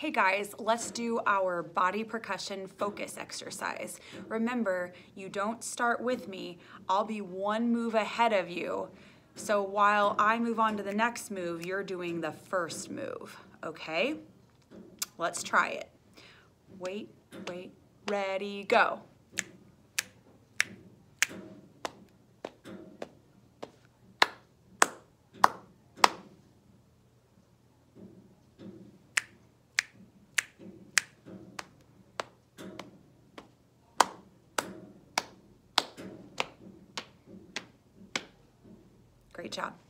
Hey guys, let's do our body percussion focus exercise. Remember, you don't start with me. I'll be one move ahead of you. So while I move on to the next move, you're doing the first move, okay? Let's try it. Wait, wait, ready, go. Great job.